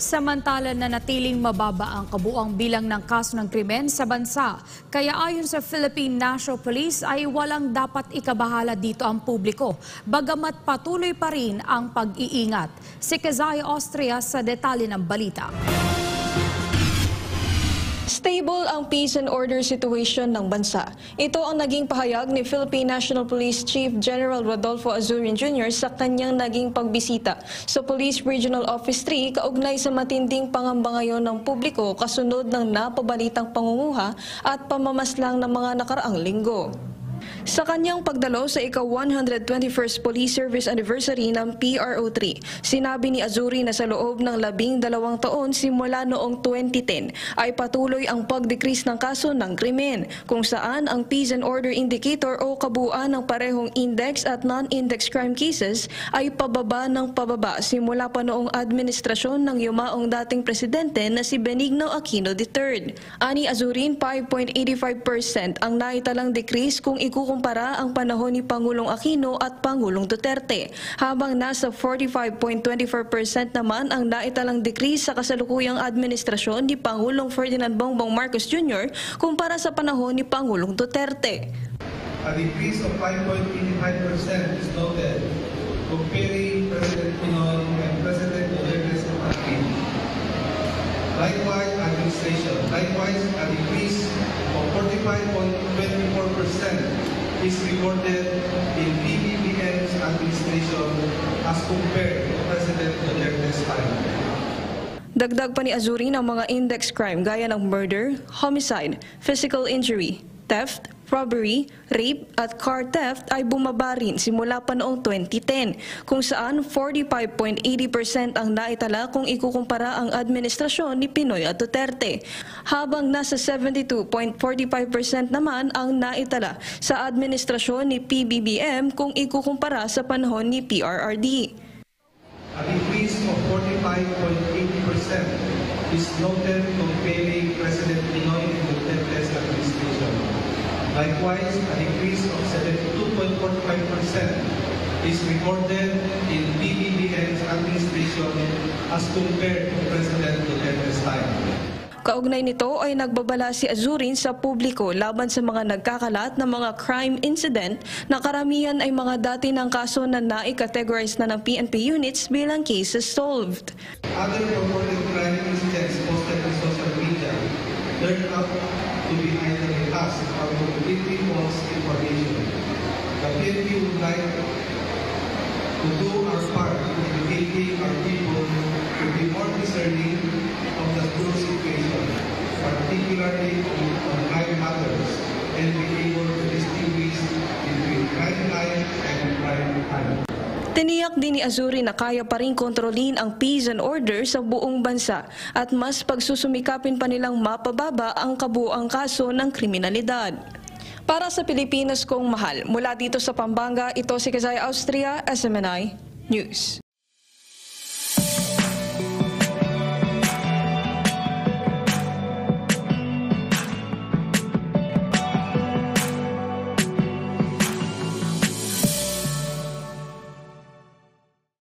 Samantala na natiling mababa ang kabuang bilang ng kaso ng krimen sa bansa. Kaya ayon sa Philippine National Police ay walang dapat ikabahala dito ang publiko. Bagamat patuloy pa rin ang pag-iingat. Si Kazaya Austria sa detalye ng balita. Stable ang peace and order situation ng bansa. Ito ang naging pahayag ni Philippine National Police Chief General Rodolfo Azurin Jr. sa kanyang naging pagbisita sa Police Regional Office 3 kaugnay sa matinding pangamba ngayon ng publiko kasunod ng napabalitang pangunguha at pamamaslang ng mga nakaraang linggo. Sa kanyang pagdalo sa ika-121st Police Service Anniversary ng PRO3, sinabi ni Azuri na sa loob ng labing dalawang taon simula noong 2010 ay patuloy ang pag-decrease ng kaso ng krimen, kung saan ang Peace and Order Indicator o kabuuan ng parehong index at non-index crime cases ay pababa ng pababa simula pa noong administrasyon ng yumaong dating presidente na si Benigno Aquino III. Ani Azurin, 5.85% ang naitalang decrease kung ikukumpara ang panahon ni Pangulong Aquino at Pangulong Duterte, habang nasa 45.24% naman ang naitalang decrease sa kasalukuyang administrasyon ni Pangulong Ferdinand Bongbong Marcos Jr. kumpara sa panahon ni Pangulong Duterte. A decrease of 5.85% is noted comparing President Pinoy and President Duterte's activity. Likewise, administration. Likewise, a decrease of 45.24% is recorded in PBBM's administration as compared to President Duterte's time. Dagdag pa ni Azurin ang mga index crime gaya ng murder, homicide, physical injury, theft, robbery, rape at car theft ay bumaba rin simula pa noong 2010 kung saan 45.80% ang naitala kung ikukumpara ang administrasyon ni Pinoy at Duterte habang nasa 72.45% naman ang naitala sa administrasyon ni PBBM kung ikukumpara sa panahon ni PRRD. A decrease of 45.80% is noted comparing President Pinoy and Duterte's administration. Likewise, a decrease of 72.45% is recorded in PBBM's administration as compared to President Duterte's time. Kaugnay nito ay nagbabala si Azurin sa publiko laban sa mga nagkakalat ng mga crime incident na karamihan ay mga dati ng kaso na nai-categorize na ng PNP units bilang cases solved. Other reported crime incidents either a has or completely information. The PNP would like to do our part in educating our people to be more discerning of the true situation, particularly on, on crime matters, and be able to distinguish Tiniyak din ni Azuri na kaya pa rin kontrolin ang peace and order sa buong bansa at mas pagsusumikapin pa nilang mapababa ang kabuang kaso ng kriminalidad. Para sa Pilipinas kong mahal, mula dito sa Pampanga, ito si Kazay Austria, SMNI News.